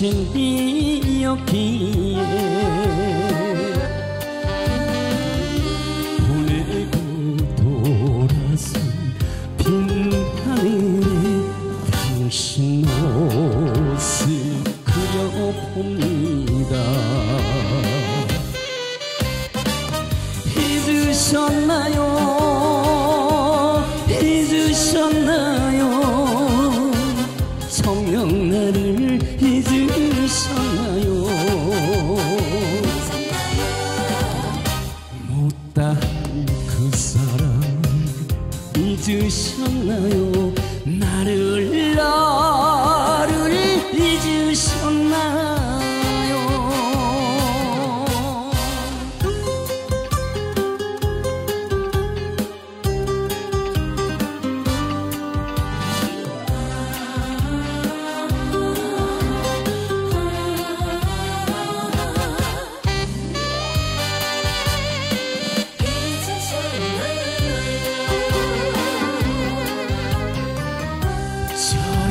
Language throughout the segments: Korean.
오신 었 기에 보내고 돌아선 빈 하늘에 당신 모습 그려봅니다. 잊으셨나요? 잊으셨나요? 나를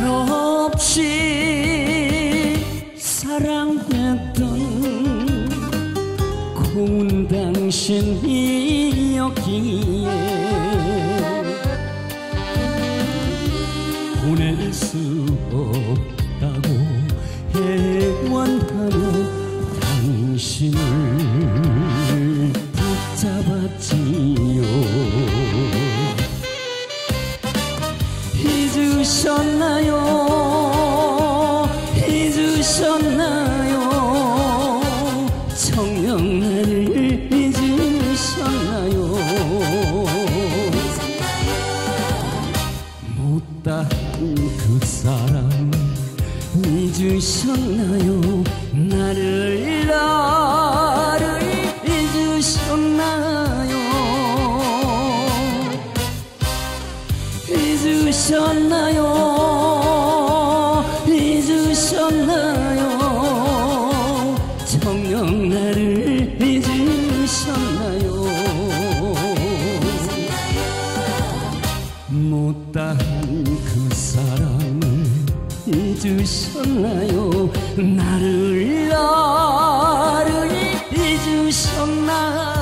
철없이 사랑했던 고운 당신이었기에 보낼 수 없다고 애원하며 당신을 붙잡았지요 잊으셨나요? 잊으셨나요? 청명 나를 잊으셨나요? 못다한 그 사람 잊으셨나요? 나를 나를 잊으셨나요? 잊으셨나요? 청년 나를 잊으셨나요? 못다한 그 사람을 잊으셨나요? 나를 나를 잊으셨나요